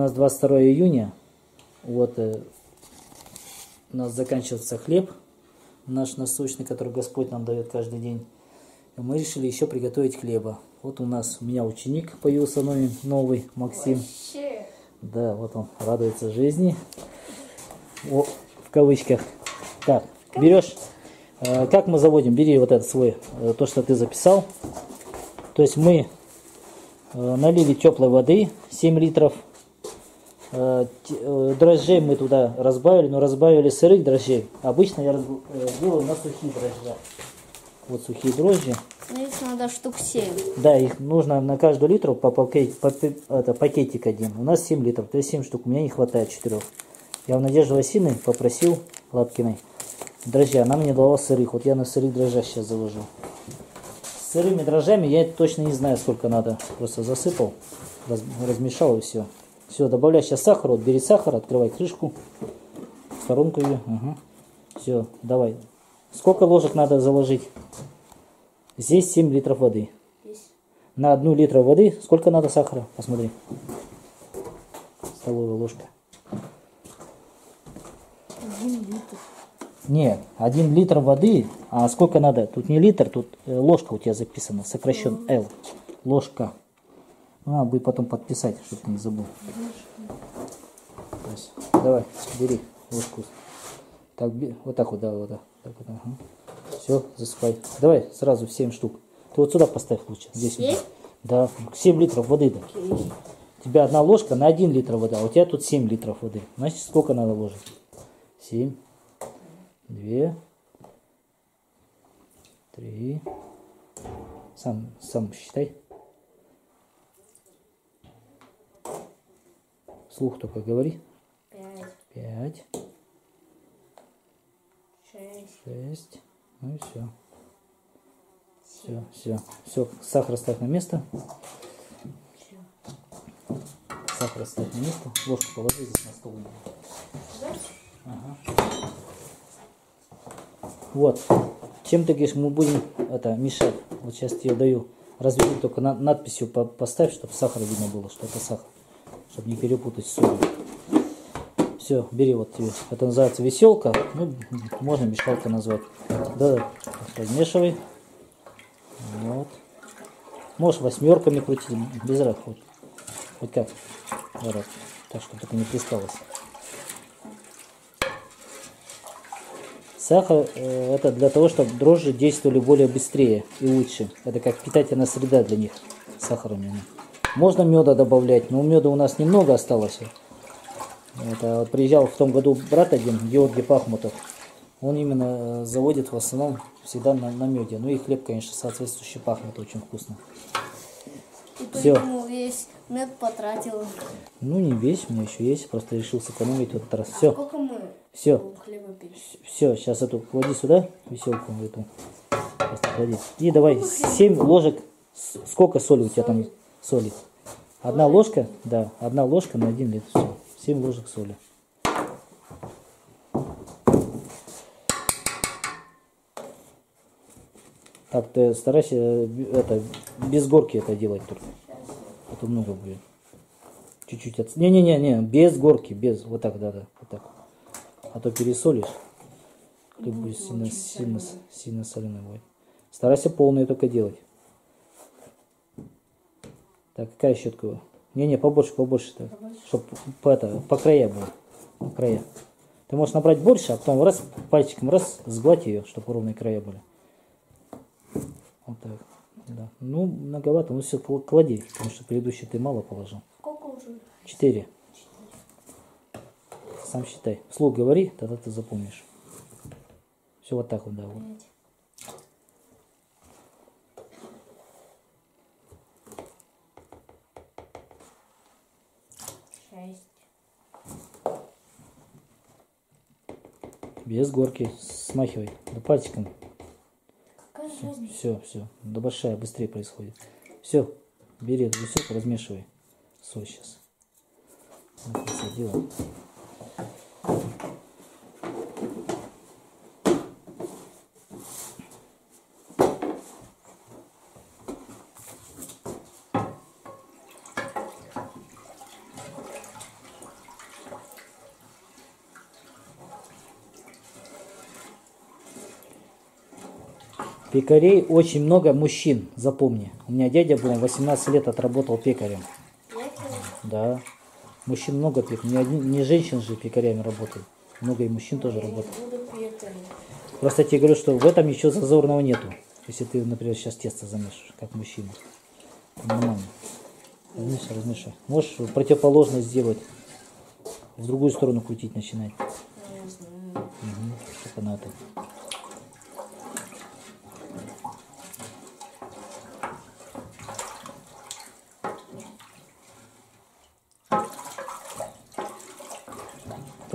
У нас 22 июня. Вот э, у нас заканчивается хлеб, наш насущный, который Господь нам дает каждый день. И мы решили еще приготовить хлеба. Вот у нас, у меня ученик появился новый, новый Максим. Вообще. Да, вот он радуется жизни. О, в кавычках. Так, берешь, э, как мы заводим? Бери вот этот свой, э, то, что ты записал. То есть мы э, налили теплой воды 7 литров. Э, э, дрожжей мы туда разбавили, но разбавили сырых дрожжей. Обычно я э, делаю на сухие дрожжи. Вот сухие дрожжи. Ну, их надо штук 7. Да, их нужно на каждую литру по, пакет, по это, пакетик один. У нас 7 литров, то есть 7 штук. У меня не хватает 4. Я у Надежды Васильевны попросил Лапкиной дрожжи. Она мне дала сырых. Вот я на сырых дрожжах сейчас заложил. С сырыми дрожжами я точно не знаю, сколько надо. Просто засыпал, раз- размешал и все. Все, добавляй сейчас сахар. Вот бери сахар, открывай крышку. В сторонку ее. Все, давай. Сколько ложек надо заложить? Здесь 7 литров воды. Здесь. На одну литра воды сколько надо сахара? Посмотри. Столовая ложка. Один литр. Нет, один литр воды. А сколько надо? Тут не литр, тут э, ложка у тебя записана. Сокращен L. Ложка. Ну, Надо будет потом подписать, чтобы ты не забыл. Есть, давай, бери ложку. Так, вот так вот, да, вот так. так вот, ага. Все, засыпай. Давай сразу в 7 штук. Ты вот сюда поставь лучше. Здесь. Семь? вот. Да, 7 литров воды. Да. У тебя одна ложка на 1 литр воды, а у тебя тут 7 литров воды. Значит, сколько надо ложить? 7, 2, 3. Сам, сам считай. Слух только говори. Пять. 5, Шесть. 6. Ну и все. Все, все. Все, сахар ставь на место. Сахар ставь на место. Ложку положи здесь на стол. Ага. Вот. Чем ты говоришь, мы будем это мешать? Вот сейчас тебе даю. Разведи только на- надписью по- поставь, чтобы сахар видно было, что это сахар. Чтобы не перепутать с солью. Все, бери вот тебе. Это называется веселка. Ну, можно мешалка назвать. Да, размешивай. Вот. Можешь восьмерками крутить, без разницы. Хоть, хоть как. Вот. Так, чтобы только не плескалось. Сахар э, это для того, чтобы дрожжи действовали более быстрее и лучше. Это как питательная среда для них. Сахаром именно. Можно меда добавлять, но меда у нас немного осталось. Это вот приезжал в том году брат один, Георгий Пахмутов. Он именно э, заводит в основном всегда на, на меде. Ну и хлеб, конечно, соответствующий пахнет очень вкусно. И поэтому весь мед потратил. Ну не весь, у меня еще есть, просто решил сэкономить в этот раз. Все, Сколько мы все, все, сейчас эту клади сюда, веселку эту. Просто клади. И давай 7 ложек. Сколько соли у тебя там? Соли. Одна ложка, да, одна ложка на один литр. Все. 7 ложек соли. Так, ты старайся э, это, без горки это делать только. А то много будет. Чуть-чуть от... Не-не-не, без горки, без. Вот так, да-да, вот так. А то пересолишь. Хлеб будет сильно, сильно, сильно соленый будет. Старайся полные только делать. Так, какая щетка? Не-не, побольше, побольше. Так, чтоб по, это, по края было. По края. Ты можешь набрать больше, а потом раз пальчиком раз сгладь ее, чтобы ровные края были. Вот так. Да. Ну, многовато, ну все, клади, потому что предыдущий ты мало положил. Сколько уже? Четыре. Сам считай. Вслух говори, тогда ты запомнишь. Все вот так вот, да. Вот. Пять. Шесть. Без горки. Смахивай. Да пальчиком. Все, все. Да большая, быстрее происходит. Все. Бери эту веселку, размешивай. Соль сейчас. Вот Пекарей очень много мужчин, запомни. У меня дядя был, он 18 лет отработал пекарем. Да. Мужчин много пек. Не, не женщин же пекарями работают. Много и мужчин тоже работают. Просто я тебе говорю, что в этом ничего зазорного нету. Если ты, например, сейчас тесто замешиваешь, как мужчина. Нормально. Размешай, размешай. Можешь противоположно сделать. В другую сторону крутить начинать. Не знаю. Угу. Чтобы она это...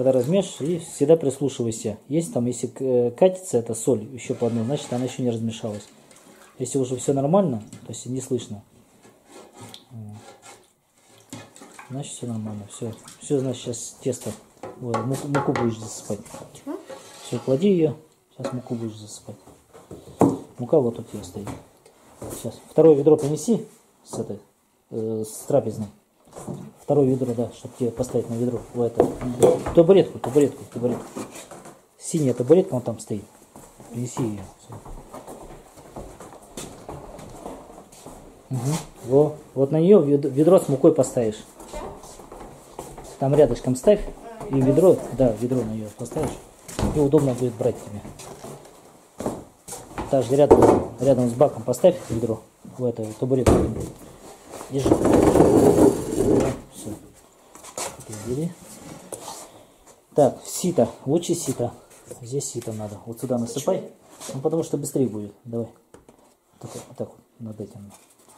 Когда размешиваешь, и всегда прислушивайся. Есть там, если э, катится эта соль еще по одной, значит она еще не размешалась. Если уже все нормально, то есть не слышно, вот, значит все нормально. Все, все, значит сейчас тесто, Ой, муку, муку будешь засыпать. Чего? Все, клади ее. Сейчас муку будешь засыпать. Мука вот у тебя стоит. Сейчас. Второе ведро принеси с этой, э, с трапезной. Второе ведро, да, чтобы тебе поставить на ведро. В это. Табуретку, табуретку, табуретку. Синяя табуретка, он там стоит. Принеси ее. Мгм. Во. Вот на нее вед- ведро с мукой поставишь. Там рядышком ставь. И ведро, да, ведро на нее поставишь. И удобно будет брать тебе. Также рядом, рядом с баком поставь ведро. В эту табуретку. Держи. Все. Так, сито. Лучше сито. Здесь сито надо. Вот сюда насыпай. Ну, потому что быстрее будет. Давай. Так, вот так вот над этим.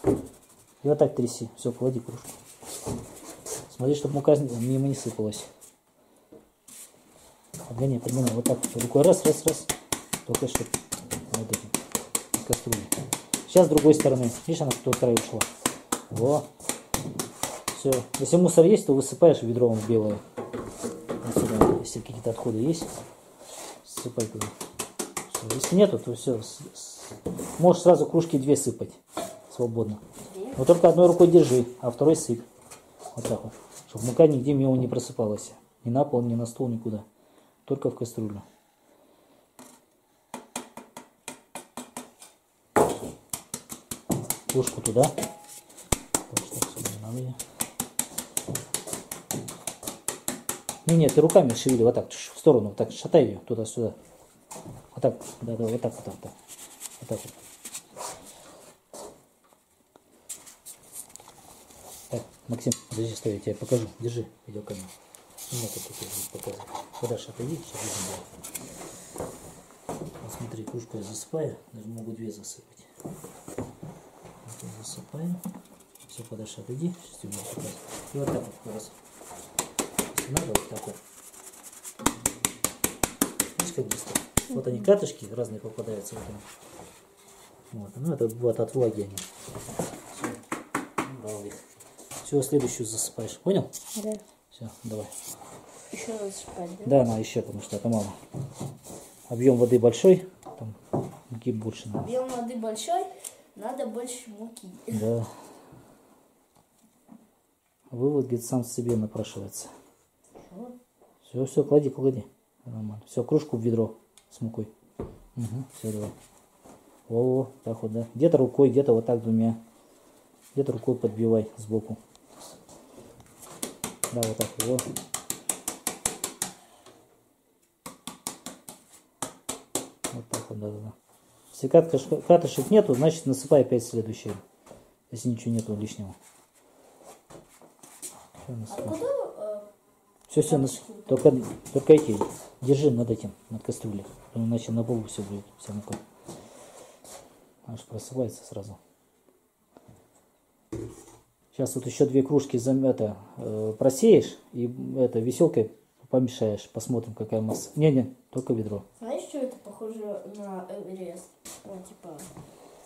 И вот так тряси. Все, клади кружку. Смотри, чтобы мука мимо не сыпалась. Отгоняй примерно вот так вот. Рукой раз, раз, раз. Только что вот этим. Из кастрюли. Сейчас с другой стороны. Видишь, она в тот край ушла. Во. Все. Если мусор есть, то высыпаешь в ведро в белое. Вот сюда, если какие-то отходы есть, сыпай туда. Всё. Если нету, то все. Можешь сразу кружки две сыпать. Свободно. Но только одной рукой держи, а второй сыпь. Вот так вот. Чтобы мука нигде мимо не просыпалась. Ни на пол, ни на стол, никуда. Только в кастрюлю. Ложку туда. Так, что особо не надо Не, нет, ты руками шевели, вот так, в сторону, вот так, шатай ее туда-сюда. Вот так, да, да, вот так, вот так, вот так. Вот так вот. Так, Максим, подожди, стой, я тебе покажу. Держи видеокамеру. Не надо тут я буду показывать. Подальше отойди, чтобы видно. Вот смотри, кружку я засыпаю, даже могу две засыпать. Вот я засыпаю. Все, подальше отойди, сейчас тебе буду. И вот так вот раз. Надо, вот так вот. Видишь, как быстро? Вот они катышки разные попадаются. Вот, они. вот. ну это вот от влаги они. Все, убрал их. Все, следующую засыпаешь. Понял? Да. Все, давай. Еще раз спать, да? Да, на еще, потому что это мало. Объем воды большой, там муки больше надо. Объем воды большой, надо больше муки. Да. Вывод, говорит, сам себе напрашивается. Все, все, клади, клади. Нормально. Все, кружку в ведро с мукой. Угу, все, давай. О, так вот, да. Где-то рукой, где-то вот так двумя. Где-то рукой подбивай сбоку. Да, вот так. Во. Вот так вот, да, да. Если катышек, катышек нету, значит насыпай опять следующее. Если ничего нету лишнего. Всё, А насыпай. Все, все, нас... только, только эти, держи над этим, над кастрюлей, иначе на полу все будет, вся мука. Аж просыпается сразу. Сейчас вот еще две кружки это, э, просеешь и это веселкой помешаешь, посмотрим какая масса. Не-не, только ведро. Знаешь, что это похоже на Эверест? Ну, типа,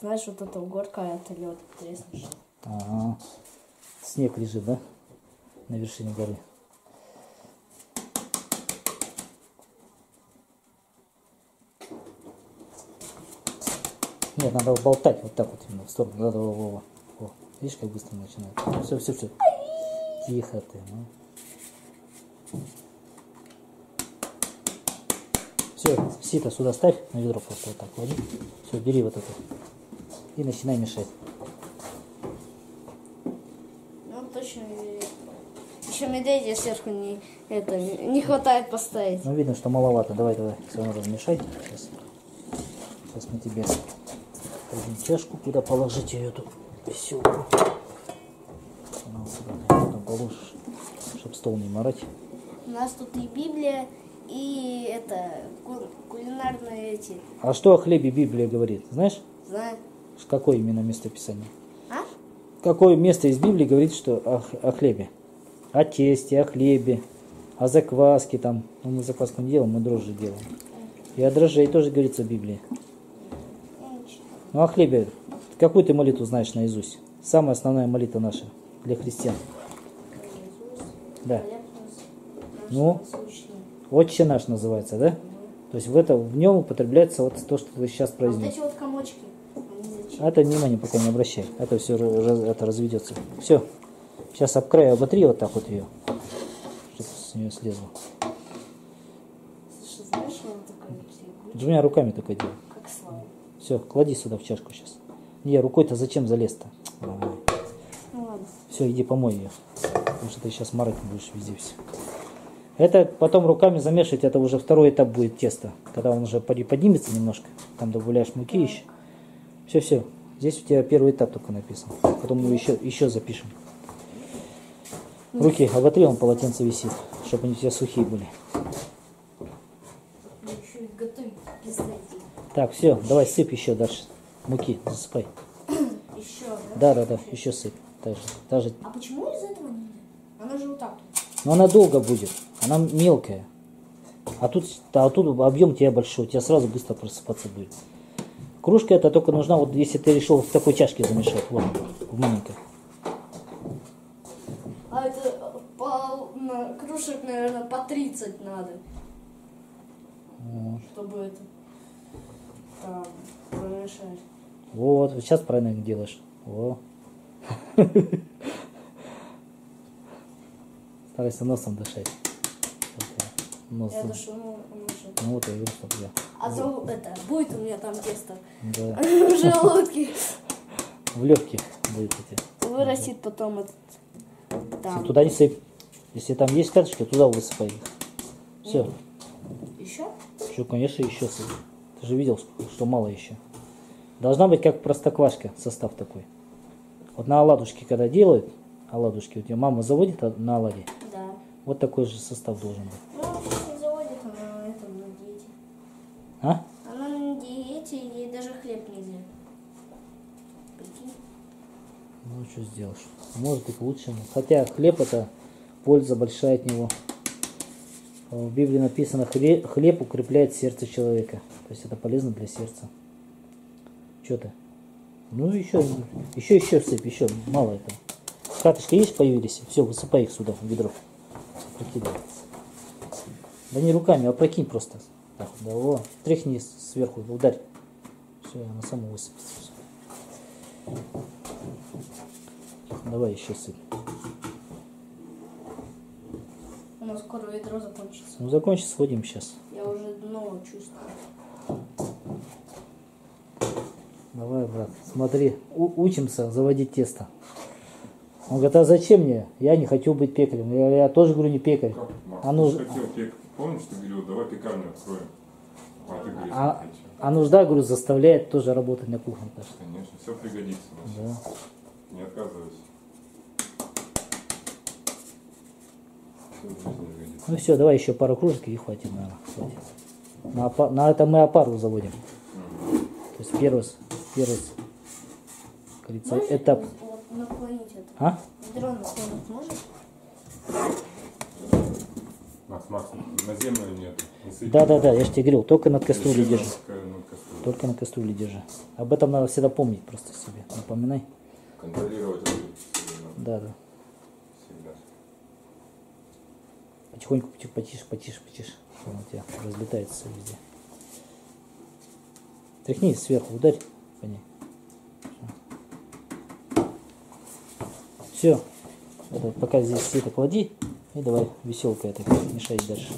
знаешь, вот эта горка, это лед треснешь. Ага. Снег лежит, да? На вершине горы. Нет, надо болтать вот так вот именно в сторону. Надо, во, во. Во. Видишь, как быстро начинает. Все, все, все. Тихо ты, ну. Все, Все, сито сюда ставь, на ведро просто вот так клади. Все, бери вот это. И начинай мешать. Ну, точно. Еще медведя сверху не, это, не хватает поставить. Ну, видно, что маловато. Давай, давай, все равно размешай. Сейчас, сейчас мы тебе дадим чашку, куда положить ее эту веселку. Ну, сюда ты потом положишь, чтобы стол не морать. У нас тут и Библия, и это, ку- кулинарные эти, А что о хлебе Библия говорит? Знаешь, знаю. какое именно местописание? А? Какое место из Библии говорит, что о, о хлебе? О тесте, о хлебе, о закваске там. Ну, мы закваску не делаем, мы дрожжи делаем. И о дрожжей тоже говорится в Библии. Ну, о хлебе. Какую ты молитву знаешь наизусть? Самая основная молитва наша для христиан. Да. Ну? Отче наш называется, да? То есть в, это, в нем употребляется вот то, что ты сейчас А вот произнес. эти вот комочки, зачем? А это внимание пока не обращай. Это все это разведется. Все. Сейчас об край оботри вот так вот ее. Чтобы с нее слезло. Слушай, знаешь, все, Двумя руками только делай. Все, клади сюда в чашку сейчас. Не, рукой-то зачем залез-то? Ну ладно. Все, иди помой ее. Потому что ты сейчас марать будешь везде все. Это потом руками замешивать, это уже второй этап будет теста. Когда он уже поднимется немножко, там добавляешь муки еще. Все, все. Здесь у тебя первый этап только написан. Потом мы еще, еще запишем. Руки оботри, он полотенце висит, чтобы они все сухие были. Ну, еще и готовить пиздец. Так, все, давай сыпь еще дальше. Муки засыпай. Еще, да? Да, да, да, еще сыпь. Так же, так же. А почему из этого нельзя? Она же вот так. Но она долго будет, она мелкая. А тут, а тут объем у тебя большой, у тебя сразу быстро просыпаться будет. Кружка это только нужна, вот если ты решил в такой чашке замешать, вот, в маленькой. А это э, по, кружек, наверное, по 30 надо. Чтобы это там. Вот, сейчас правильно делаешь. Во. Старайся носом дышать. Вот, Я душу, ну, ну, что. Ну вот я говорю, чтоб я. А то это, будет у меня там тесто Да. в желудке. В легких будет эти. Вырастет потом этот там. Туда не сыпь. Если там есть карточка, туда высыпай их. Все. Еще? Еще, конечно, еще сыпь. Ты же видел, что мало еще. Должна быть как простоквашка состав такой. Вот на оладушке, когда делают, оладушки, у тебя мама заводит а- на оладьи, Да. вот такой же состав должен быть. Ну, не заводит, она на этом на диете. А? Она на диете, ей даже хлеб нельзя. Прикинь? Ну, что сделаешь. Может быть лучше. Хотя хлеб это польза большая от него. В Библии написано, «Хле- хлеб укрепляет сердце человека. То есть это полезно для сердца. Что ты? Ну, еще, еще, еще сыпь, еще, мало этого. Катышки есть появились? Все, высыпай их сюда, в ведро. Прокидай. Да не руками, а прокинь просто. Так, да, во, тряхни сверху, ударь. Все, она сама высыпется. всё. Давай еще сыпь. У нас скоро ведро закончится. Ну, закончи, сходим сейчас. Я уже дно чувствую. Давай, брат, смотри, учимся заводить тесто. Он говорит, а зачем мне? Я не хочу быть пекарем. Я, я тоже говорю, не пекарь. Как, Макс, А ты ну- же хотел пек... Помнишь, ты говорил, давай пекарню откроем. А ты говоришь, А, а нужда, говорю, заставляет тоже работать на кухне. так что, Конечно, все пригодится. Да. Не пригодится. Ну все, давай еще пару кружек и хватит, наверное. Хватит. На, на это мы опару заводим. То есть первый, первый говорится, этап. наклонить это? А? Ведро наклонить можешь? Макс, Макс, на землю нет. Да, да, да, я же тебе говорил, только над кастрюлей держи. Только на кастрюле держи. Об этом надо всегда помнить просто себе. Напоминай. Контролировать это Да, да. всегда. Потихоньку, потихоньку, потише, потише, потише. Он у тебя разлетается везде. Тряхни сверху, ударь по ней. Все. Это, пока здесь все это клади. И давай веселка это мешай дальше.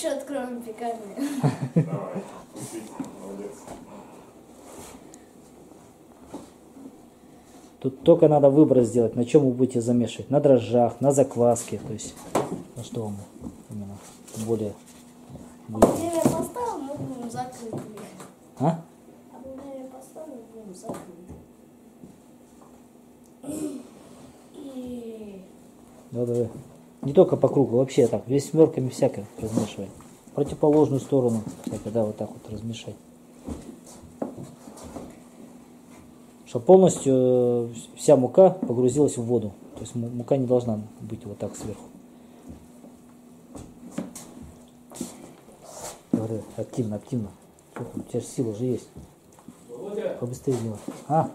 еще откроем пекарню. Давай. Тут только надо выбор сделать, на чем вы будете замешивать. На дрожжах, на закваске. То есть, на что вам именно более будет. Мы будем закрыты. А? А время поставим, мы будем закрыты. И... Да, давай. Не только по кругу, вообще так, весь смерками всякое размешивай. Противоположную сторону, всякое, да, вот так вот размешай. Чтобы полностью э, вся мука погрузилась в воду. То есть му- мука не должна быть вот так сверху. Давай, активно, активно. Там, У тебя же сила уже есть. Володя, Побыстрее делай. А,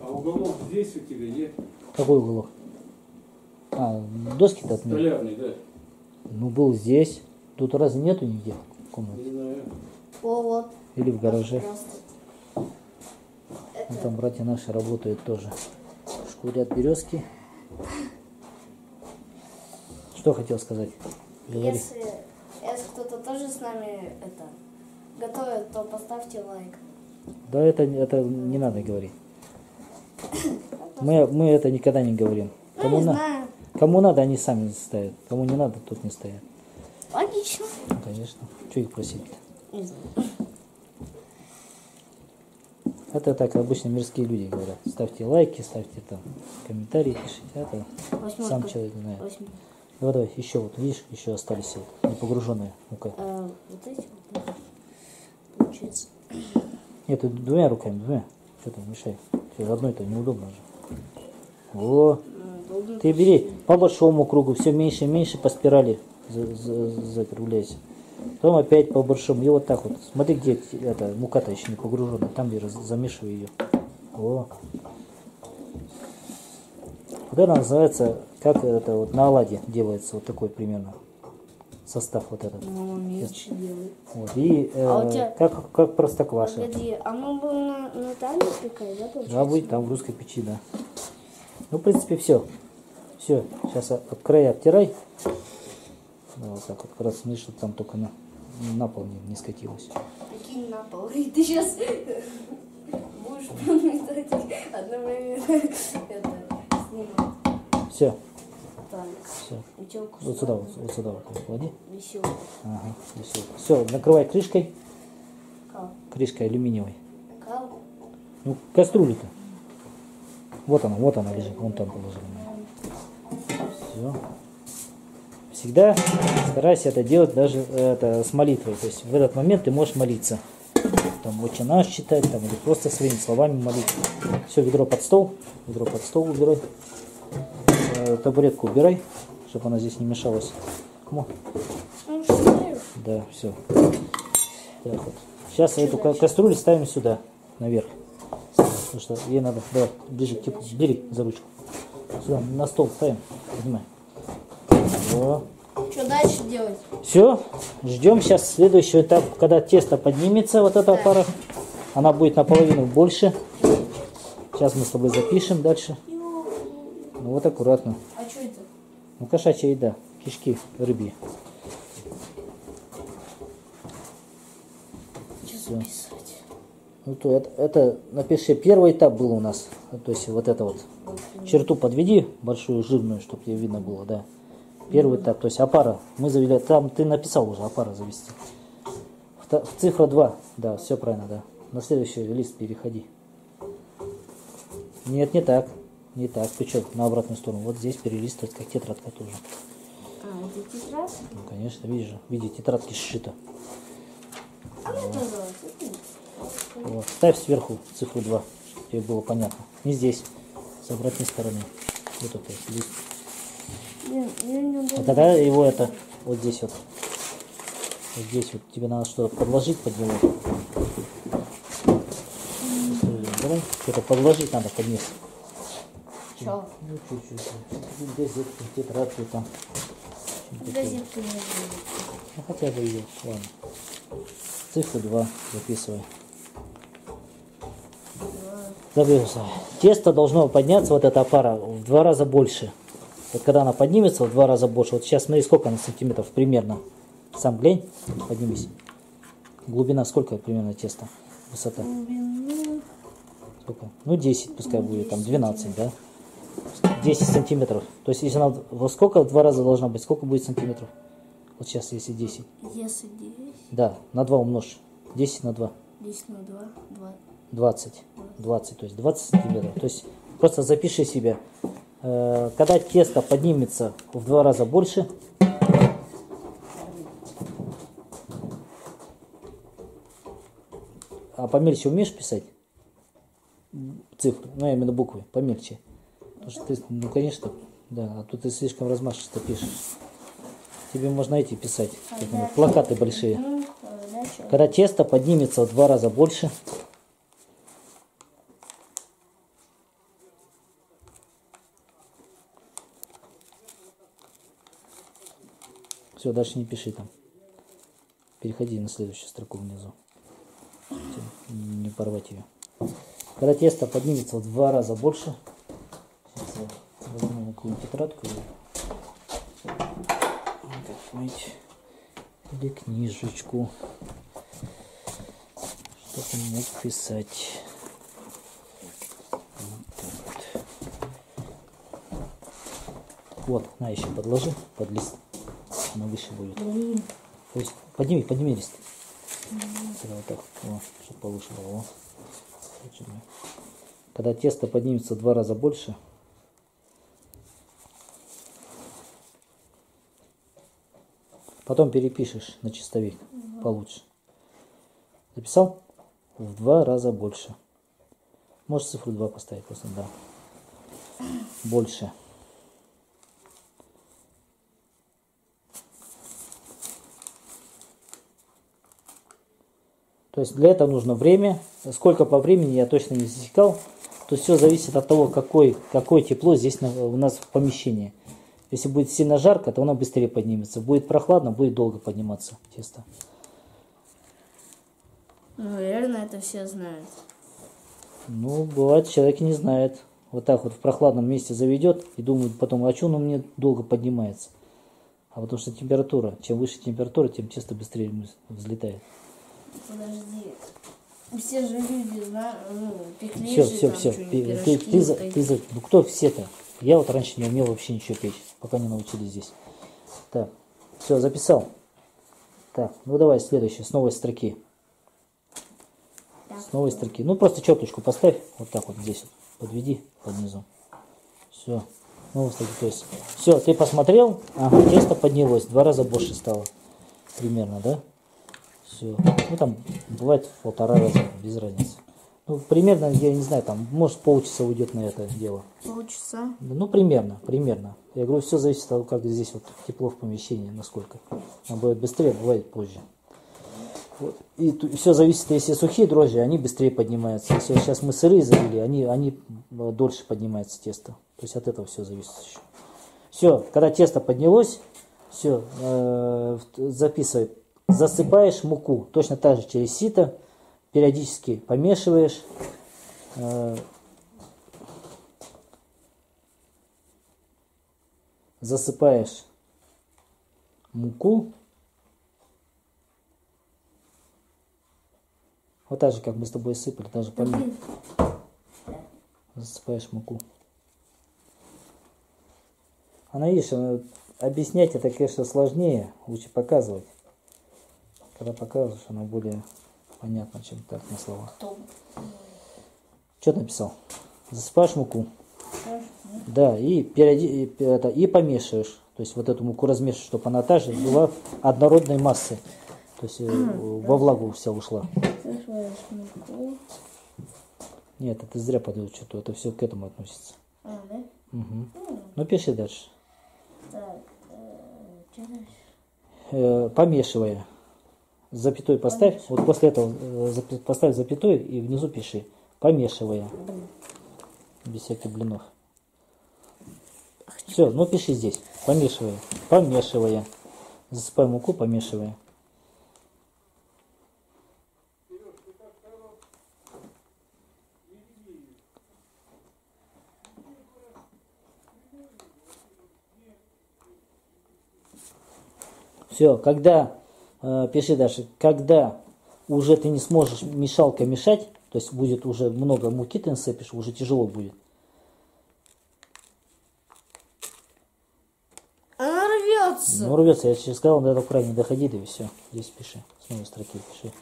а уголок здесь у тебя нет? какой уголок? А, доски-то отмерь. Столярный, да? Ну, был здесь. Тут разве нету нигде в комнате? Не знаю. О, вот. Или в гараже. Просто. Ну, там братья наши работают тоже. Шкурят березки. Что хотел сказать? Говори. Если, если кто-то тоже с нами это готовит, то поставьте лайк. Да это, это не надо говорить. Мы, мы это никогда не говорим. Ну, Кому, не на- знаю. кому надо, они сами ставят. Кому не надо, тут не стоят. Логично. Ну, конечно. Что их просить-то? Не знаю. Это так обычно мирские люди говорят. Ставьте лайки, ставьте там комментарии, пишите. Это Восьмерка. сам человек знает. Восьмерка. Давай, давай, еще вот, видишь, еще остались вот непогруженные мука. А, вот эти вот, получается. Нет, ты двумя руками, двумя. Что ты мешай? Что, одной-то неудобно же. О, ты бери по большому кругу, все меньше и меньше по спирали за- за- закругляйся. Потом опять по большому. И вот так вот. Смотри, где эта мука-то еще не погружена. Там где раз- замешивай ее. О. Вот это называется, как это вот на оладе делается, вот такой примерно состав вот этот. Мама меньше делает. Вот. И э, А у тебя- как, как простокваша. Погоди, а мы будем на, на пекать, да, получается? Да, будет там в русской печи, да. Ну, в принципе, все. Все, сейчас от края обтирай. Да, вот так вот, как раз смотри, чтобы там только на, на пол не, не скатилось. Прикинь на пол, и ты сейчас будешь одновременно это. Все, Так, все. Вот сюда, вот, вот сюда вот клади. Веселый. Ага, все. Все, накрывай крышкой. Кал. Крышкой алюминиевой. Кал. Ну, кастрюля-то. Вот она, вот она лежит, вон там положена. Все. Всегда старайся это делать даже э, это, с молитвой. То есть в этот момент ты можешь молиться. Там отче наш читать, там, или просто своими словами молиться. Все, ведро под стол. Ведро под стол убирай. Э, табуретку убирай, чтобы она здесь не мешалась. Знаю. Да, все. Так вот. Сейчас эту ка- кастрюлю ставим сюда, наверх. Потому что ей надо, давай, ближе к типу, бери за ручку. Сюда, на стол ставим, поднимай. Во. Что дальше делать? Все, ждем сейчас следующий этап, когда тесто поднимется, вот эта пара. Она будет наполовину больше. Сейчас мы с тобой запишем дальше. Ну вот аккуратно. А что это? Ну кошачья еда, кишки рыбьи. Записывать? Ну то это, это напиши, первый этап был у нас. То есть вот это вот. Черту подведи, большую, жирную, чтобы тебе видно было, да. Первый этап, то есть опара. Мы завели, там ты написал уже, опара завести. Вто- В цифра 2, да, все правильно, да. На следующий лист переходи. Нет, не так. Не так. Ты что, на обратную сторону. Вот здесь перелистывать, как тетрадка тоже. А, это тетрадь? Ну, конечно, видишь же, в виде тетрадки сшито. А это Вот. Ставь сверху цифру 2, чтобы тебе было понятно. Не здесь, с обратной стороны. Вот это вот лист. Не А тогда его это вот здесь вот. Вот здесь вот тебе надо что-то подложить под него. Давай, что-то подложить надо под низ. Чё? Ну, чуть-чуть. Газетку, тетрадку там. Газетка не будет. Ну, хотя бы ее, ладно. Цифру 2 записывай. Записывай. Тесто должно подняться, вот эта пара, в два раза больше. Вот когда она поднимется в два раза больше, вот сейчас смотри, сколько она сантиметров примерно. Сам глянь, поднимись. Глубина сколько примерно теста? Высота? Сколько? Ну, 10 пускай будет, там 12, да? 10 сантиметров. То есть, если она во сколько в два раза должна быть, сколько будет сантиметров? Вот сейчас, если 10. Если 10, Да, на 2 умножь. 10 на 2. 10 на 2, 2. 20. 20, то есть 20 сантиметров. То есть, просто запиши себе. Э, Когда тесто поднимется в два раза больше, а помельче умеешь писать? Цифры, ну, я именно буквы, помельче. Потому что ты, ну, конечно, да, а то ты слишком размашисто пишешь. Тебе можно эти писать, плакаты большие. Ну. Когда тесто поднимется в два раза больше, все, дальше не пиши там. Переходи на следующую строку внизу. Не порвать ее. Когда тесто поднимется в два раза больше, сейчас я возьму какую-нибудь тетрадку или книжечку, чтобы мог писать. Вот. Вот, на еще подложи под лист. Она выше будет. Блин. То есть подними, подними лист. Вот так, о, чтобы повыше было. о. Когда тесто поднимется в два раза больше, потом перепишешь на чистовик получше. Записал? В два раза больше. Можешь цифру 2 поставить просто, да. Больше. То есть для этого нужно время. Сколько по времени я точно не засекал. То есть все зависит от того, какой, какое тепло здесь у нас в помещении. Если будет сильно жарко, то оно быстрее поднимется. Будет прохладно, будет долго подниматься тесто. Ну, наверное, это все знают. Ну, бывает, человек не знает. Вот так вот в прохладном месте заведет и думает потом, а что оно мне долго поднимается? А потому что температура, чем выше температура, тем тесто быстрее взлетает. Подожди. Все же люди знают, ну, пекли Все, же все, там все. пирожки ты, ты за- ты за- ну кто все-то? Я вот раньше не умел вообще ничего печь, пока не научились здесь. Так, все, записал. Так, ну давай следующее, с новой строки. Так. С новой строки. Ну просто черточку поставь, вот так вот здесь вот, подведи под низом. Все. Новая строки, то есть. Все, ты посмотрел, ага, тесто поднялось, два раза больше стало. Примерно, да? Все. Ну там бывает в полтора раза, без разницы. Ну, примерно, я не знаю, там, может, полчаса уйдет на это дело. Полчаса. Ну, примерно, примерно. Я говорю, все зависит от того, как здесь вот тепло в помещении, насколько. Оно бывает быстрее, бывает позже. Вот. И все зависит, если сухие дрожжи, они быстрее поднимаются. Если сейчас мы сырые завели, они, они э, дольше поднимается тесто. То есть от этого все зависит еще. Все, когда тесто поднялось, все, записывай. Засыпаешь муку точно так же через сито, периодически помешиваешь. э, засыпаешь муку. Вот так же, как мы с тобой сыпали, даже помимо. Засыпаешь муку. Она, видишь, она- объяснять это, конечно, сложнее, лучше показывать. Когда показываешь, оно более понятно, чем так на словах. Кто? Что ты написал? Засыпаешь муку. Да, и, периоди- и, это, и помешиваешь. То есть вот эту муку размешиваешь, чтобы она также была однородной массы. То есть э, во влагу вся ушла. Нет, это зря подают что-то. Это все к этому относится. А, да? Ну, пиши дальше. Так, э? Э, помешивая. Запятой поставь. Вот после этого э, запи- поставь запятой и внизу пиши. Помешивая. Без всяких блинов. Все, ну пиши здесь. Помешивая. Помешивая. Засыпай муку, помешивая. Все, когда пиши дальше, когда уже ты не сможешь мешалкой мешать, то есть будет уже много муки ты насыпешь, уже тяжело будет. Она рвется. Ну, рвется, я сейчас сказал, до этого края не доходи, да и все. Здесь пиши, с новой строки пиши.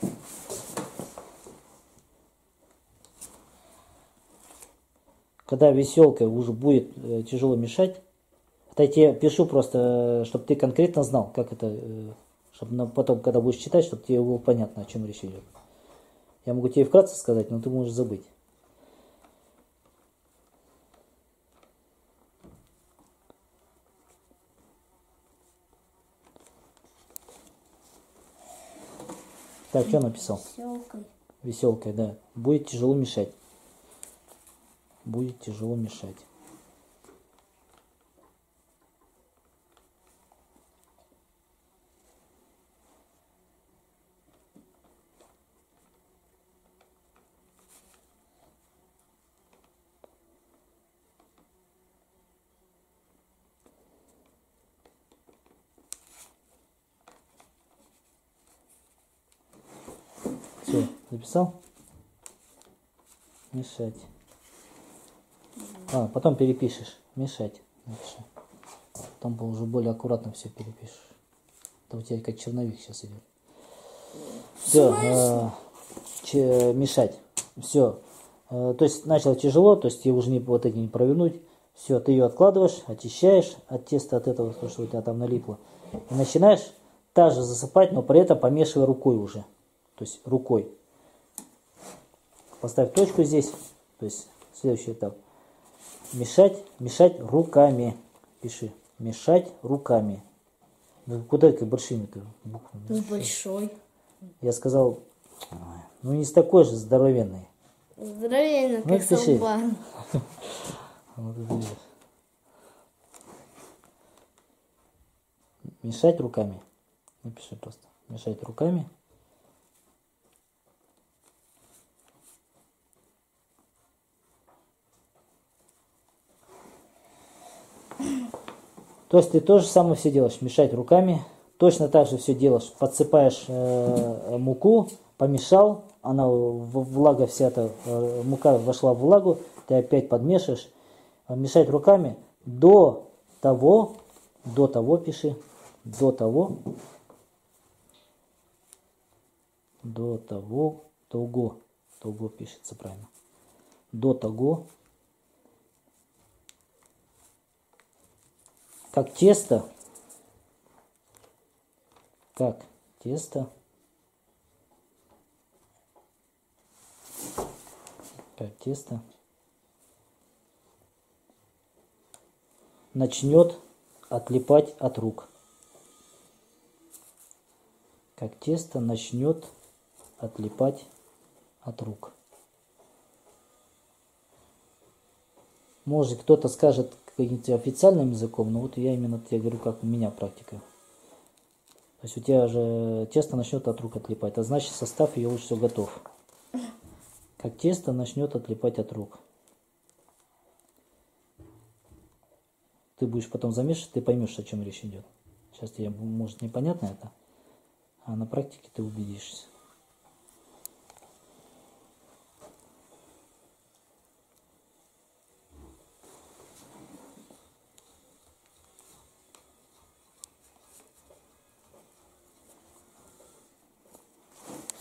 Когда веселкой уже будет э, тяжело мешать, это я тебе пишу просто, чтобы ты конкретно знал, как это, чтобы потом, когда будешь читать, чтобы тебе было понятно, о чем речь идет. Я могу тебе вкратце сказать, но ты можешь забыть. Так, что написал? Веселкой. Веселкой, да. Будет тяжело мешать. Будет тяжело мешать. Все, записал? Мешать. А, потом перепишешь. Мешать. Напиши. Потом уже более аккуратно все перепишешь. Это у тебя как черновик сейчас идет. Все, мешать. Все. то есть начало тяжело, то есть тебе уже не, вот эти не провернуть. Все, ты ее откладываешь, очищаешь от теста, от этого, то, что у тебя там налипло. И начинаешь также засыпать, но при этом помешивая рукой уже. То есть рукой. Поставь точку здесь. То есть следующий этап. Мешать, мешать руками. Пиши. Мешать руками. Ну, куда ты большими-то буквами? Ну, большой. Я сказал, ну не с такой же здоровенной. Здоровенно, Ну, как пиши. солба. Вот это видишь. Мешать руками. Напиши просто. Мешать руками. То есть ты тоже самое все делаешь, мешать руками. Точно так же все делаешь, подсыпаешь э, муку, помешал, она влага вся эта э, мука вошла в влагу, ты опять подмешиваешь, А мешать руками до того, до того пиши, до того, до того, того, того пишется правильно, до того, как тесто, как тесто, как тесто начнет отлипать от рук. Как тесто начнет отлипать от рук. Может, кто-то скажет каким-то официальным языком, но вот я именно я говорю, как у меня практика. То есть у тебя же тесто начнет от рук отлипать, а значит состав ее уже все готов. Как тесто начнет отлипать от рук. Ты будешь потом замешивать, ты поймешь, о чем речь идет. Сейчас тебе может непонятно это, а на практике ты убедишься.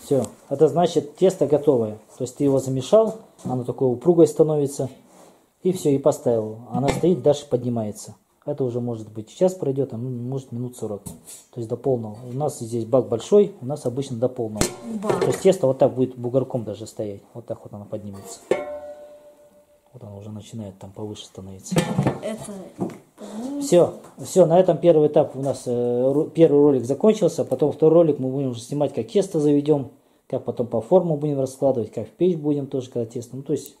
Все, это значит тесто готовое. То есть ты его замешал, оно такое упругое становится. И все, и поставил. Она стоит, дальше поднимается. Это уже может быть сейчас пройдет, а может минут 40. То есть до полного. У нас здесь бак большой, у нас обычно до полного. Бак. То есть тесто вот так будет бугорком даже стоять. Вот так вот оно поднимется. Вот оно уже начинает там повыше становиться. Это... Все, все, на этом первый этап у нас, э, первый ролик закончился, потом второй ролик мы будем снимать, как тесто заведем, как потом по форму будем раскладывать, как в печь будем тоже, когда тесто, ну то есть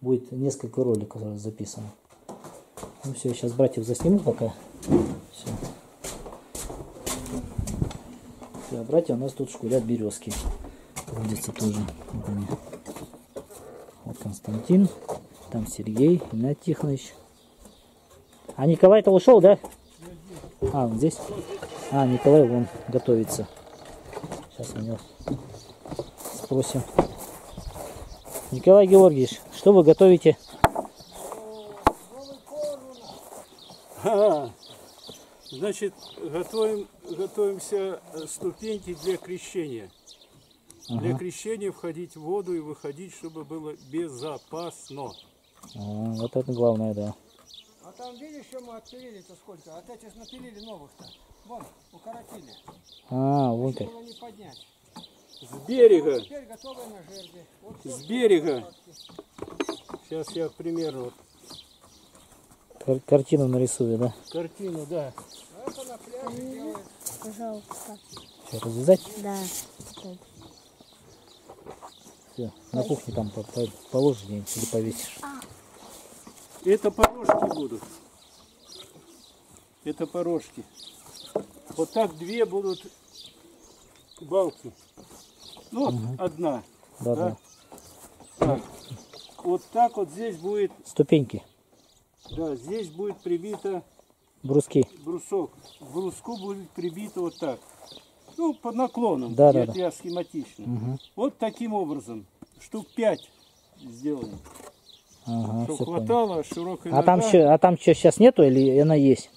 будет несколько роликов записано. Ну все, сейчас братьев засниму пока. Все. Все, братья у нас тут шкурят березки. Водятся тоже. Вот. Вот Константин, там Сергей, Игнатий Тихонович. А Николай-то ушел, да? А, он здесь. А, Николай вон готовится. Сейчас у него спросим. Николай Георгиевич, что вы готовите? А, Значит, готовим, готовимся э, ступеньки для крещения. Для крещения входить в воду и выходить, чтобы было безопасно. А, вот это главное, да. А там видишь, что мы отпилили-то сколько? От этих напилили новых-то. Вон, укоротили. А, вон как. Было не поднять. С берега, Теперь готовы на жерди. Вот с берега. Сейчас я примерно вот Кар- картину нарисую, да? картину, да. это на пляже делают. Пожалуйста. Что, развязать? Да. Все, на кухне там по- по- положишь где-нибудь или повесишь. Это порожки будут. Это порожки. Вот так две будут балки. Ну, вот одна. Да, да. Так. Вот так вот здесь будет, Ступеньки, да, здесь будет прибито бруски. брусок. К бруску будет прибито вот так. Ну, под наклоном. Да, да, Это да. я схематично. Мгм. Вот таким образом. Штук пять сделано. Ага, всё понял. хватало широкой А там что, а там что сейчас нету или она есть?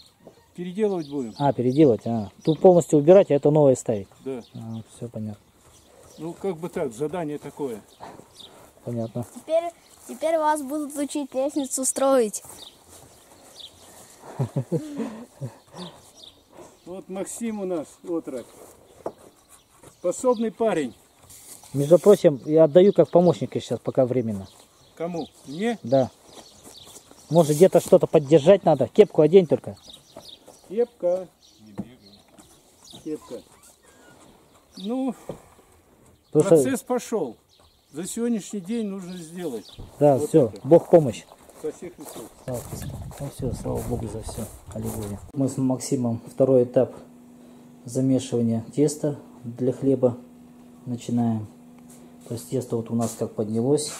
Переделывать будем. А, переделать, а. Тут полностью убирать, а это новое ставить. Да. А, все понятно. Ну, как бы так, задание такое. Понятно. Теперь, теперь вас будут учить лестницу строить. Вот Максим у нас, отрок. Способный парень. Между прочим, я отдаю как помощника сейчас, пока временно. Кому? Мне? Да. Может где-то что-то поддержать надо. Кепку одень только. Кепка. Кепка. Ну, Потому что- процесс пошел. За сегодняшний день нужно сделать. да, вот все, это. Бог помощь. Со всех весов. Христу. Ну все, слава Богу за все. Аллилуйя. Мы с Максимом второй этап замешивания теста для хлеба начинаем. То есть тесто вот у нас как поднялось.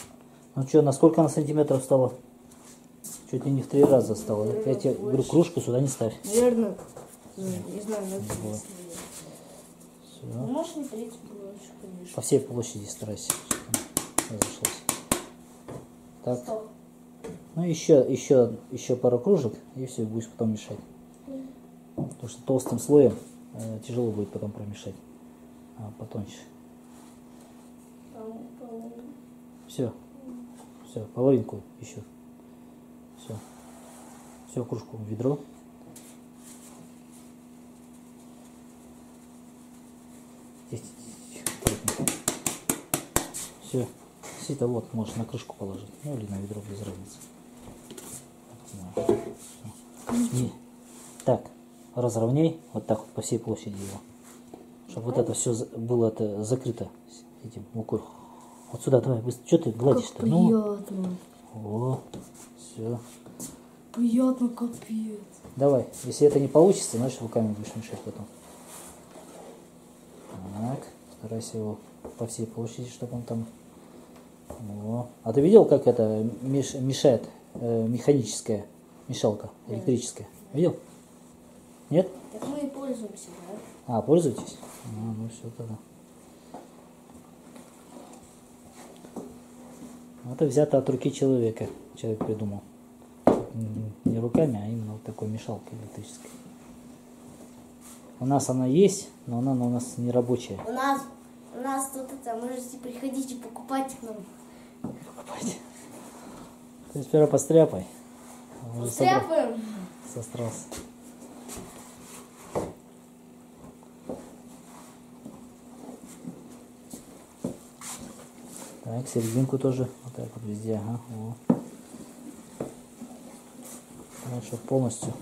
Ну что, на сколько на сантиметров стало? Чуть ли не в три раза стало. Я тебе говорю, кружку сюда не ставь. Наверное, не знаю, на 30. Все. Ну, может, не 30 больше, конечно. По всей площади старайся. Разошлось. Так. Стоп. Ну еще, еще, еще пару кружек и все, будешь потом мешать. Потому что толстым слоем э, тяжело будет потом промешать. А потоньше. Все. Все, половинку еще. Все. Все, кружку в ведро. Все. Сито вот можешь на крышку положить. Ну или на ведро без разницы. И так, разровняй вот так вот по всей площади его. Чтобы вот это все было это закрыто этим мукой. Вот сюда давай, быстро. Что ты гладишь-то? Ну, приятно. о, все. Приятно, капец. Давай, если это не получится, значит руками будешь мешать потом. Так, старайся его по всей площади, чтобы он там... О. А ты видел, как это меш- мешает э, механическая мешалка, электрическая? Видел? Нет? Так мы и пользуемся, да? А, пользуетесь? А, ну все тогда. Это взято от руки человека. Человек придумал. Не руками, а именно вот такой мешалкой электрической. У нас она есть, но она у нас не рабочая. У нас, у нас тут это, можете приходить и покупать к нам. Покупать. Ты сперва постряпай. А уже собра- Стряпаем. Сострался. Так, серединку тоже. Вот так вот везде. Ага. Во. Вот, чтобы полностью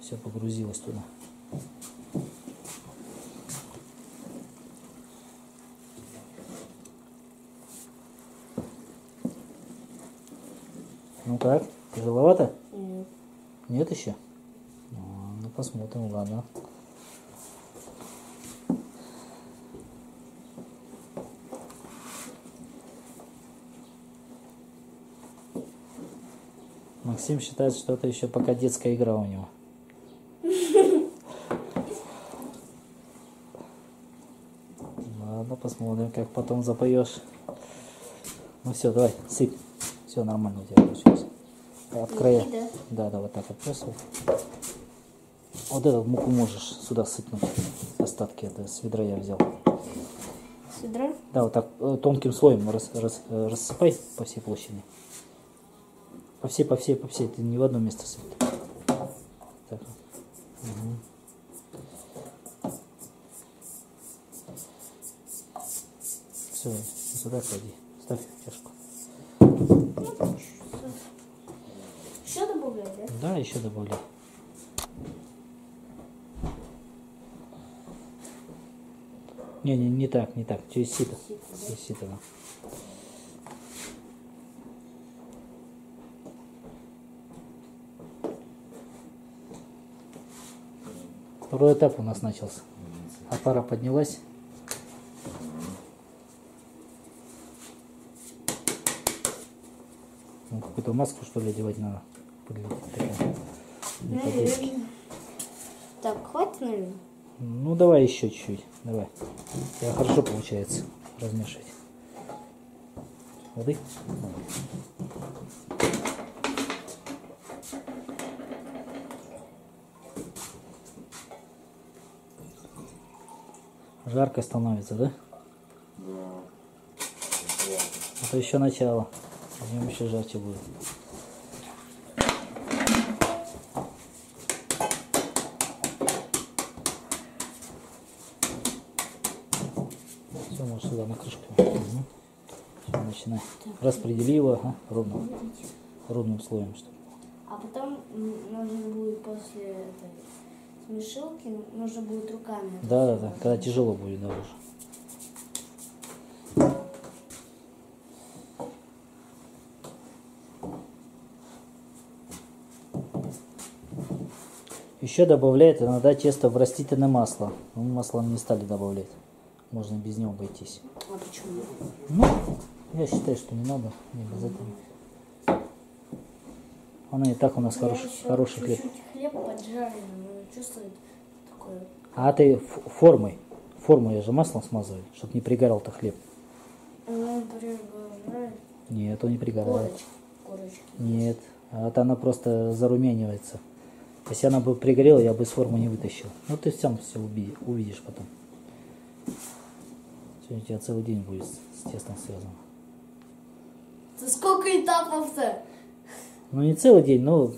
все погрузилось туда. Ну как? Тяжеловато? Нет. Нет еще? Ну, посмотрим, ладно. Максим считает, что это еще пока детская игра у него. Ладно, посмотрим, как потом запоешь. Ну все, давай, сыпь. Все нормально у тебя получилось. От края. И, да? Да, да, вот так отпресывай. Вот эту муку можешь сюда сыпнуть. Остатки это с ведра я взял. С ведра? Да, вот так э, тонким слоем рас- рас- э, рассыпай по всей площади. По всей, по всей, по всей. Ты не в одно место сыпь. Так. Мгм. Все, сюда клади. Ставь чашку. Еще добавлять, да? Да, еще добавляй. Не, не, не так, не так. Через сито. Через сито, да. Второй этап у нас начался. А пара поднялась. Ну, какую-то маску, что ли, одевать надо. Наверное. Так, хватит, наверное? Ну, давай еще чуть-чуть. Давай. Я хорошо получается размешивать. Воды? Жарко становится, да? Да. Это еще начало. Потом еще жарче будет. Все, можешь сюда на крышку. Все, начинай. Распредели его ага, ровно. Ровным слоем. Чтобы. А потом нужно будет после этой смешилки, нужно будет руками. Да, да, да. Когда тяжело будет, да, уже. Еще добавляет иногда тесто в растительное масло. Мы масло не стали добавлять. Можно без него обойтись. А почему? Ну, я считаю, что не надо. Не обязательно. Оно и так у нас хороший, Я еще хороший хлеб. хлеб поджаренный, чувствует такое. А ты формой, форму я же маслом смазываю, чтобы не пригорал-то хлеб. Ну, нравится Нет, он не пригорает. корочки. корочки. Нет, а вот она просто зарумянивается. Если она бы пригорела, я бы из формы не вытащил. Ну ты сам все увидишь потом. Сегодня у тебя целый день будет с, с тестом связан. Ты сколько этапов-то? Ну не целый день, но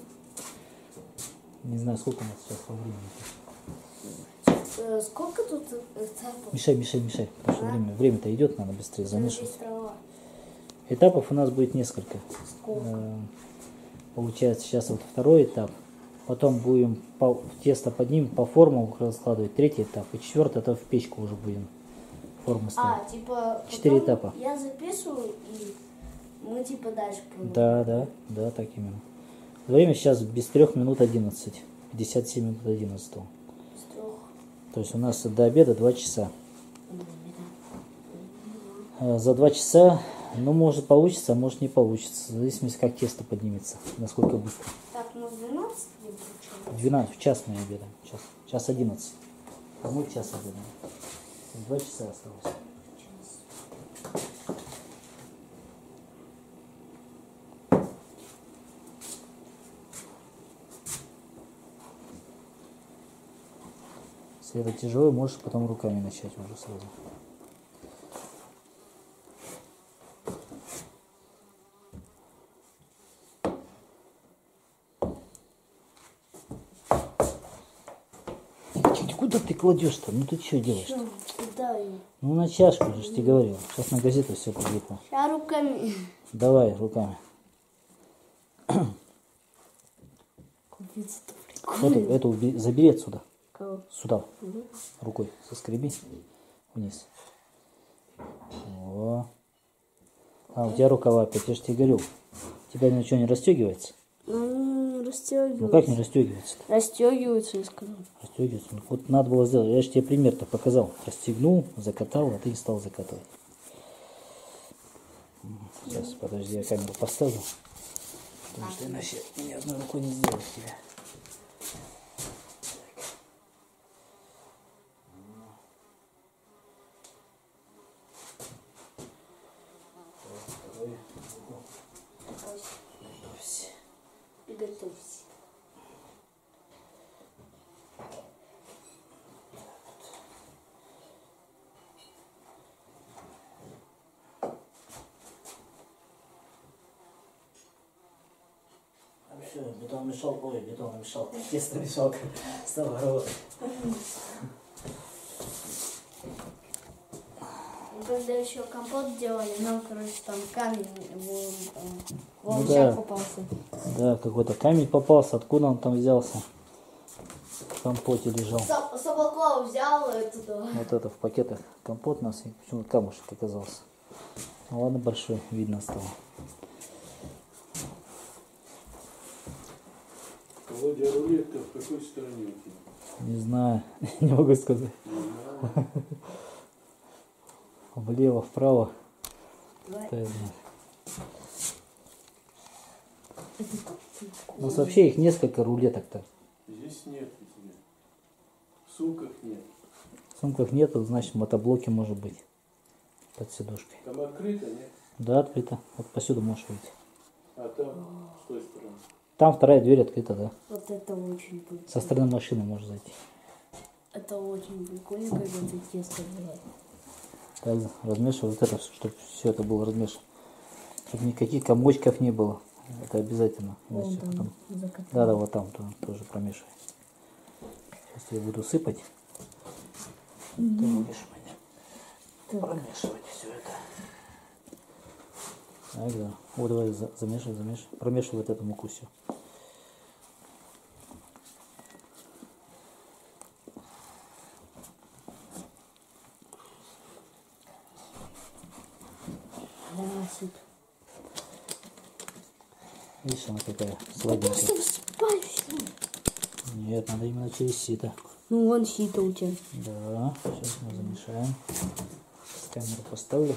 не знаю, сколько у нас сейчас по времени. Э, Сколько тут этапов? Мешай, мешай, мешай, потому что время, время-то идет, надо быстрее замешивать. Этапов у нас будет несколько. Сколько? Э, Получается, сейчас вот второй этап. Потом будем по, тесто поднимем, по формам раскладывать. Третий этап. И четвертый это в печку уже будем формы ставить. А, типа... Четыре этапа. Я записываю, и мы типа дальше пойдем. Да, да, да, так именно. Время сейчас без трех минут 11. 57 минут 11. С трех. То есть у нас до обеда 2 часа. Э, За 2 часа, ну, может получится, а может не получится. В зависимости, как тесто поднимется, насколько быстро. Так, ну 12 где получается? 12, в час мы обедаем. Час, час 11. А мы в час обедаем. Два часа осталось. Если это тяжело, можешь потом руками начать уже сразу. Куда ты кладешь-то? Ну ты что делаешь? Ну на чашку, я же тебе говорил. Сейчас на газету все прилипло. Я руками. Давай руками. Купиться-то Эту, эту забери отсюда. Кого? Сюда. Рукой соскреби вниз. О. А, у тебя рукава опять, я же тебе говорил. Тебя ничего не расстегивается? Ну, не расстегиваются. Ну как не расстегивается-то? Расстегиваются, я сказал. Расстегивается. Ну, вот надо было сделать. Я же тебе пример-то показал. Расстегнул, закатал, а ты не стал закатывать. Сейчас, подожди, я камеру поставлю. Потому что иначе ни одной рукой не сделать тебя. Все, бетон мешал, мешал, тесто мешал, стал работать. И Когда еще компот делали, нам, короче, там камень вон, там, Ну да. попался. Да, какой-то камень попался, откуда он там взялся? В компоте лежал. Соб- Собакова взял это, да. Вот это в пакетах компот у нас, и почему-то камушек оказался. Ну ладно, большой, видно стало. Володя, рулетка в какой стороне у тебя? Не знаю, не могу сказать. Влево, вправо. У нас вообще их несколько рулеток-то. Здесь нет у тебя. В сумках нет. В сумках нету, значит в мотоблоке может быть. Под сидушкой. Там открыто, нет? Да, открыто. Вот посюда можешь выйти. А там с той стороны. Там вторая дверь открыта, да. Вот это очень прикольно. Со стороны машины можешь зайти. Это очень прикольно, когда ты тесто делаешь. Так, размешивай вот это, чтобы все это было размешано. Чтобы никаких комочков не было. Это обязательно. Вон там потом... Да, да, вот там то- тоже промешивай. Сейчас я буду сыпать. Ты будешь мне промешивать все это. Так, да. Вот давай за- замешивай, замешивай. Промешивай вот эту муку все. Да, суп. Видишь, она какая сладенькая. Просто вспай всё. Нет, надо именно через сито. Ну, вон сито у тебя. Да, сейчас мы замешаем. Камеру поставлю.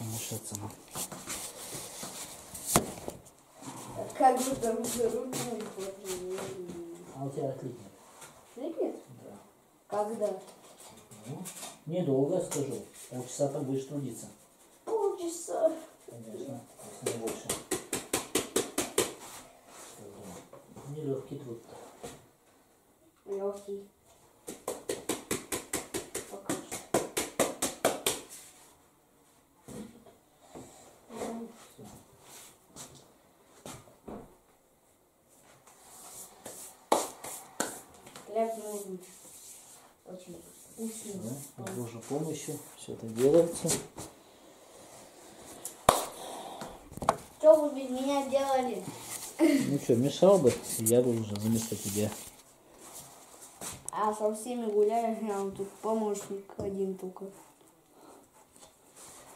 Мешаться нам. Как же там уже руки не хватило? А у тебя отлично. Нет? Да. Когда? Ну, недолго скажу. Полчаса там будешь трудиться. Полчаса. Конечно, если не больше. Нелегкий труд. Легкий. Пока что. Ну, Нужен. Очень вкусный. Да, с Божьей помощью все это делается. Что вы без меня делали? Ну что, мешал бы, я бы уже вместо тебя. А со всеми гуляешь, я вам тут помощник один только.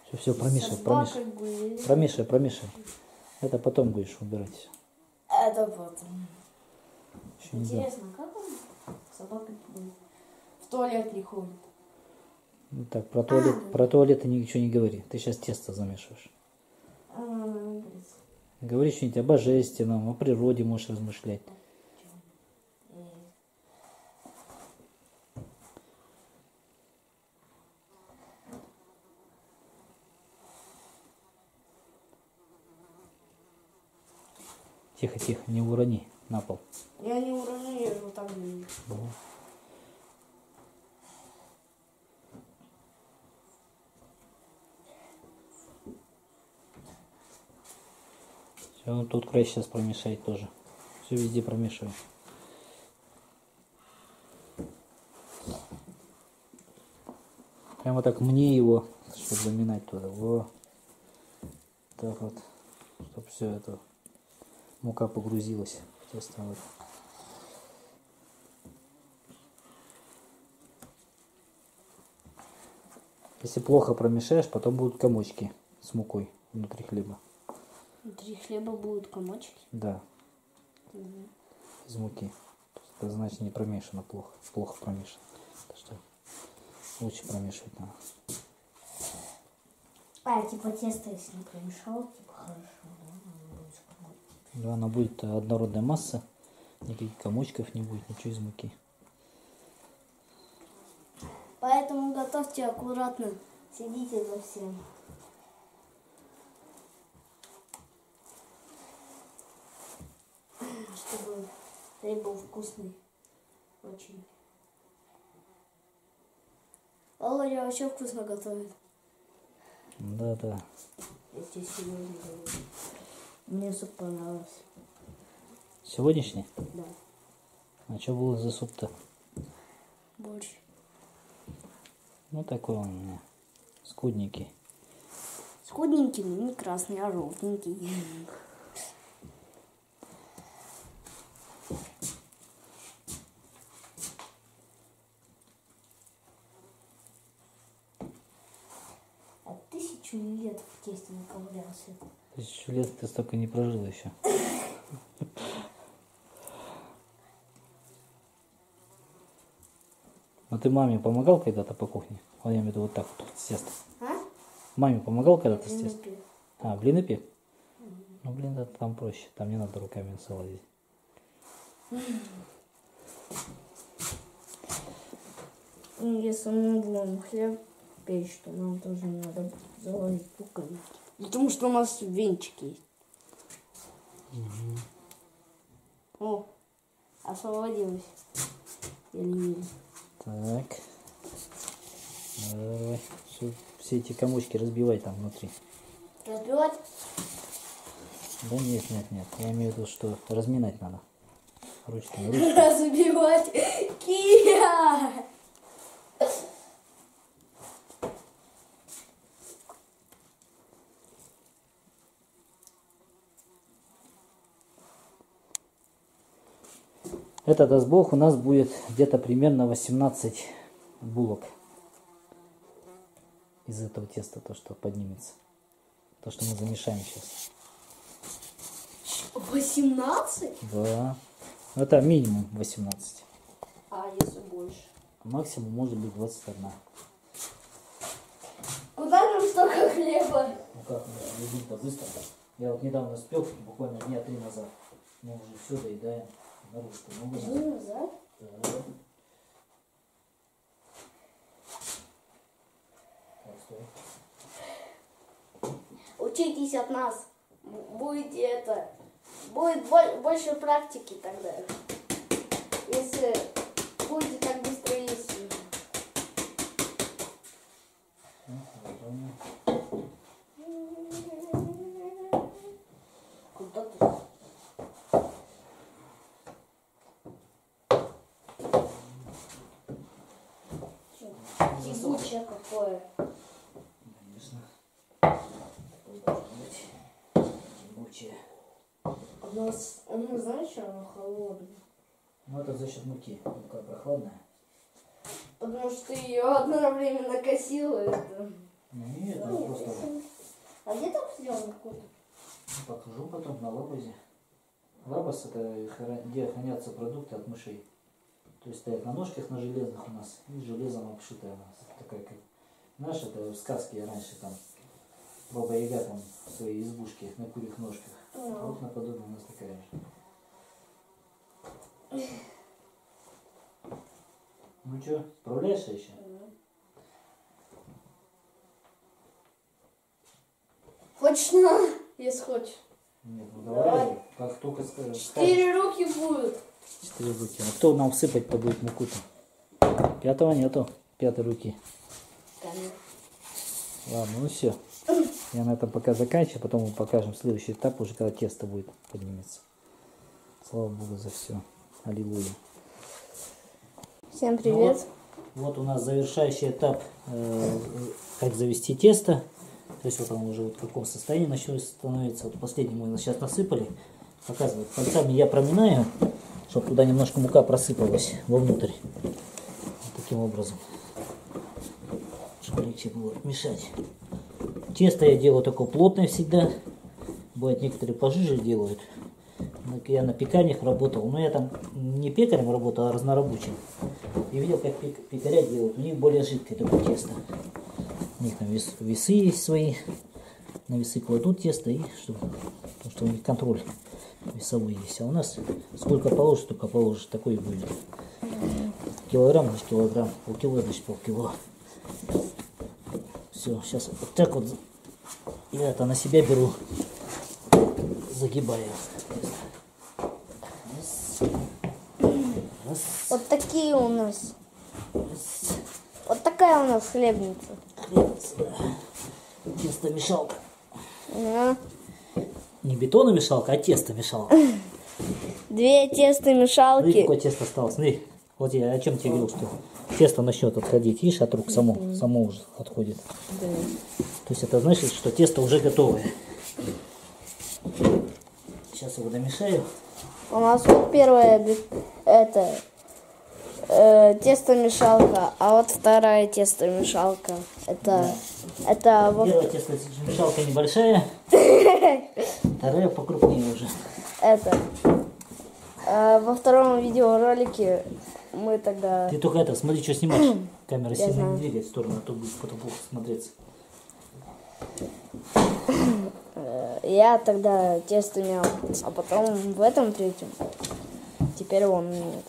Все, все, промешай, промешай. гуляешь. Промешай, промешай. Это потом будешь убирать. Это потом. Еще. Интересно, как собака в туалет не ходит? Ну так, про туалет, про туалет ты ничего не говори. Ты сейчас тесто замешиваешь. А. Говори что-нибудь о божественном, о природе можешь размышлять. Тихо, тихо, не урони на пол. Я не уроню, я же так делаю. Все, ну тут край сейчас промешай тоже. Все везде промешивай. Прямо так мне его, чтобы заминать туда. Во. Так вот. Чтобы все это мука погрузилась в тесто. Вот. Если плохо промешаешь, потом будут комочки с мукой внутри хлеба. Внутри хлеба будут комочки. Да. Из муки. Это значит не промешано плохо. Плохо промешано. Так что лучше промешивать надо. А, типа тесто, если не промешал, типа хорошо, да? оно будет с комочками. Да, она будет однородная масса. Никаких комочков не будет, ничего из муки. Поэтому готовьте аккуратно. Следите за всем. Чтобы хлеб был вкусный. Очень. Володя вообще вкусно готовит. Да, да. Я тебе серьезно говорю. Мне суп понравился. Сегодняшний? Да. А что было за суп-то? Борщ. Ну, такой он у меня. Скудненький. Скудненький, но не красный, а желтенький. А тысячу лет в тесте не ковырялся. Тысячу лет ты столько не прожил еще. А ты маме помогал когда-то по кухне? Вот я имею в виду вот так вот с тестом. А? Маме помогал когда-то с тестом? А, блины пек? Ну, блин, это там проще. Там не надо руками. Ну, Если мы будем хлеб печь, то нам тоже надо заложить руками. Потому что у нас венчик есть. О, освободилась. Еле-еле. Так. Давай. Всё- все эти комочки разбивай там внутри. Разбивать? Да нет, нет, нет. Я имею в виду, что разминать надо. Ручками, ручками. Разбивать. Кия! Это, даст Бог, у нас будет где-то примерно 18 булок из этого теста, то, что поднимется. То, что мы замешаем сейчас. 18? Да. Это минимум 18. А если больше? Максимум может быть 21. Куда нам столько хлеба? Ну как едим-то быстро. Я вот недавно спел, буквально дня три назад. Мы уже все доедаем. Надо. День назад? Да. Так, стой. Учитесь от нас. Будете это... Будет бо- больше практики тогда. Если будете так быстро есть. Куда ты? Тягучее какое. Конечно. Должно быть тягучее. У нас, ну, знаешь, оно холодное? Ну это за счет муки. Мука прохладная. Потому что ее одновременно косило это. Нет, это просто А где там какой-то? покажу потом на лабазе. Лабаз это где хранятся продукты от мышей. То есть стоят на ножках на железных у нас и железом обшитая у нас. Такая как знаешь, это в сказке раньше там Баба Яга там в своей избушке на курьих ножках. Вот наподобие у нас такая же. Ну что, справляешься еще? Хочешь на? Если хочешь. Нет, ну Давай. давай, как только скажешь. Четыре руки будут. Четыре руки. А кто нам всыпать-то будет муку-то? Пятого нету. Пятой руки. Конечно. Ладно, ну все. Я на этом пока заканчиваю, потом мы покажем следующий этап, уже когда тесто будет поднимется. Слава Богу за все. Аллилуйя. Всем Ну привет. вот, вот у нас завершающий этап, э, как завести тесто. То есть вот оно уже вот в каком состоянии началось становиться. Вот последний мы сейчас насыпали. Показывает. Пальцами я проминаю, чтобы туда немножко мука просыпалась вовнутрь. Вот таким образом. Чтобы легче было мешать. Тесто я делаю такое плотное всегда. Бывает некоторые пожиже делают. Так Я на пекарнях работал, но я там не пекарем работал, а разнорабочим. И видел, как пек- пекаря делают. У них более жидкое такое тесто. У них там вес- весы есть свои. На весы кладут тесто, и чтобы, потому что у них контроль весовой есть. А у нас сколько положишь, только положишь, такой и будет. Килограмм, значит килограмм, полкило, значит полкило. Все, сейчас вот так вот я это на себя беру, загибаю. Раз. Раз. Вот такие у нас. Вот такая у нас хлебница. Хлебец, да. Тесто-мешалка. Да. Не бетономешалка, а тесто-мешалка. две Смотри, тестомешалки. какое тесто осталось. Смотри, вот я о чем тебе говорил, что тесто начнет отходить. Видишь, от рук само, само уже отходит. Да. То есть это значит, что тесто уже готовое. Сейчас его домешаю. У нас вот первая бе- это э, тестомешалка, а вот вторая тестомешалка. Это это во- Первая тестомешалка небольшая, вторая покрупнее уже. это э, во втором видеоролике мы тогда Ты только это, смотри, что снимаешь. Камера Я сильно не двигай в сторону, а то будет потом плохо смотреться. я тогда тесто мял, а потом в этом третьем теперь он нет.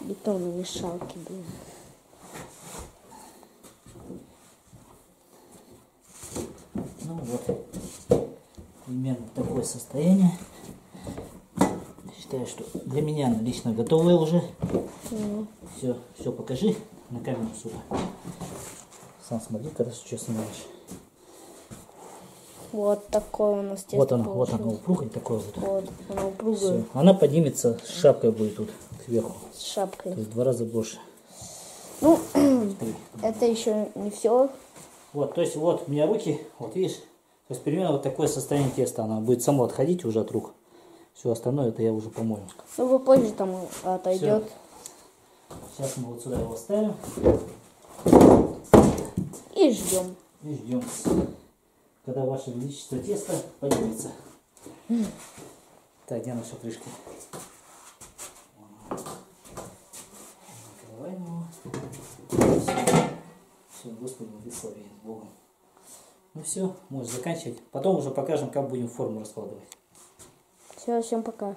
Бетонные мешалки, блин. Ну вот, примерно такое состояние. Считаю, что для меня оно лично готовое уже. Все, все покажи на камеру сюда. Сам смотри, когда что снимаешь. Вот такой у нас тесто Вот оно, вот оно получилось. упругое такое вот. Вот, она Всё. упругая Она поднимется, с шапкой будет тут сверху. с То шапкой. есть в два раза больше. Ну, это еще не все. Вот, то есть вот у меня руки, вот видишь, то есть примерно вот такое состояние теста, она будет само отходить уже от рук. Все остальное это я уже помою. Ну, попозже там отойдет. Сейчас мы вот сюда его ставим И ждем. и ждем, когда ваше величество теста поднимется. Так, где наша крышка? Накрываем его. Все, Господи, благослови Богом. Ну все, можешь заканчивать. Потом уже покажем, как будем форму раскладывать. Все, всем пока.